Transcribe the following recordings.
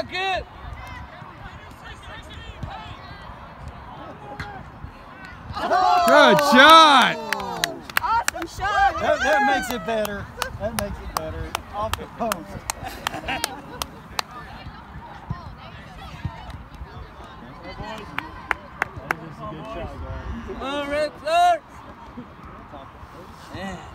Bucket! Good shot. Awesome shot. That, that makes it better. That makes it better. Off the post. Come on, Red Star! Yeah.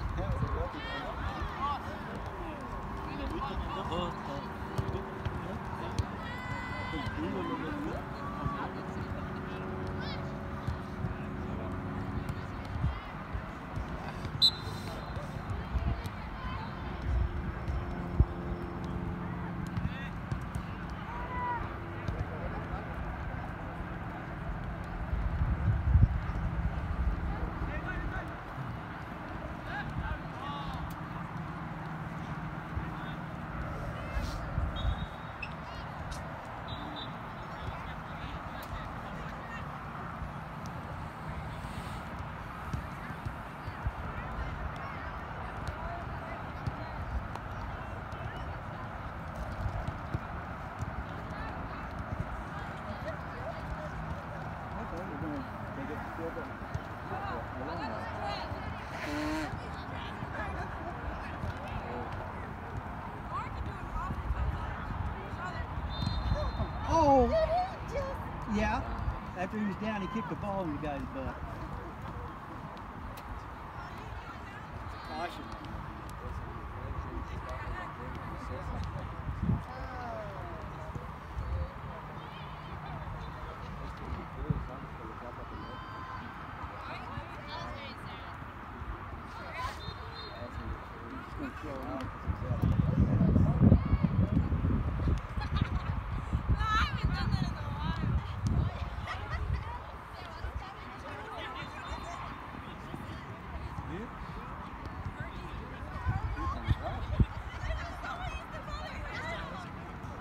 Yeah. After he was down, he kicked the ball in the guy's butt. Caution.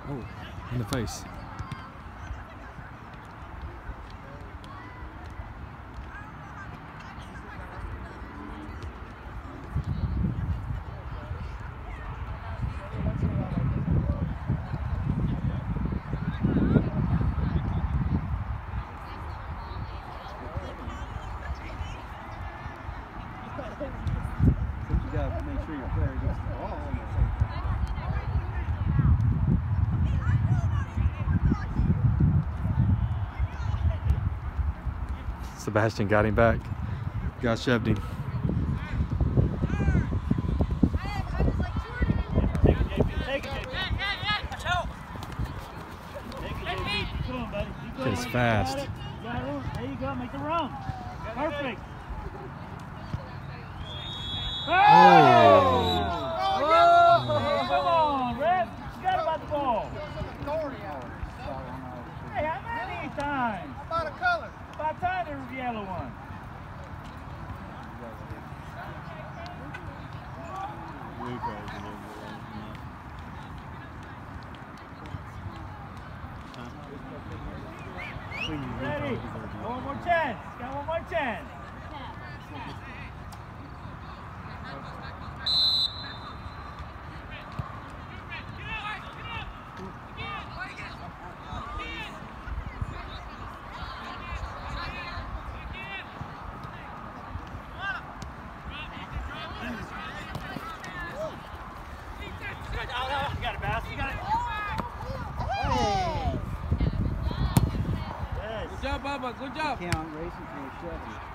Oh, in the face. Make sure your player gets the ball. Sebastian got him back. Got shoved him. Come on, buddy. Keep going. It's fast. got it. You got it. There you go. Make the run. Perfect. Oh. Come on, Red. You got about the ball. Hey, how many times? About a color. About a yellow one. Ready? One more chance. Got one more chance. You got it, Bass. You got it. Hey! Yes. Good job, Bubba. Good job. Count racing for a seven.